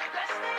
Let's stay